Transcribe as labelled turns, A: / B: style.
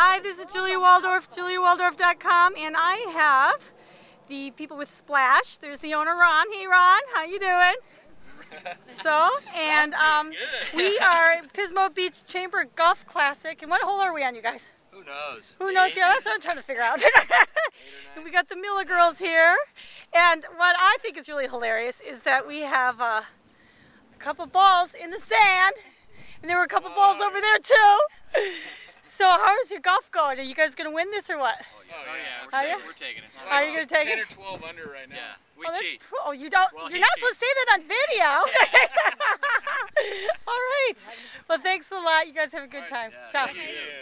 A: Hi, this is Julia Waldorf, juliawaldorf.com, and I have the people with Splash. There's the owner, Ron. Hey, Ron, how you doing? So, and um, we are Pismo Beach Chamber Golf Classic. And what hole are we on, you guys?
B: Who knows?
A: Who knows? Yeah, that's what I'm trying to figure out. and we got the Miller girls here. And what I think is really hilarious is that we have uh, a couple balls in the sand, and there were a couple balls over there too. So how's your golf going? Are you guys going to win this or what?
B: Oh yeah, oh,
C: yeah.
B: We're,
A: Are
B: taking,
A: you?
B: we're taking it.
A: Are you going to take
C: 10
A: it?
C: or 12 under right now.
B: Yeah, we
A: oh,
B: cheat.
A: cool. Oh, you don't.
B: Well,
A: you're
B: he
A: not supposed to say that on video. All right. Well, thanks a lot. You guys have a good time.
B: Yeah,
A: Ciao.
B: thank you.
C: Yeah.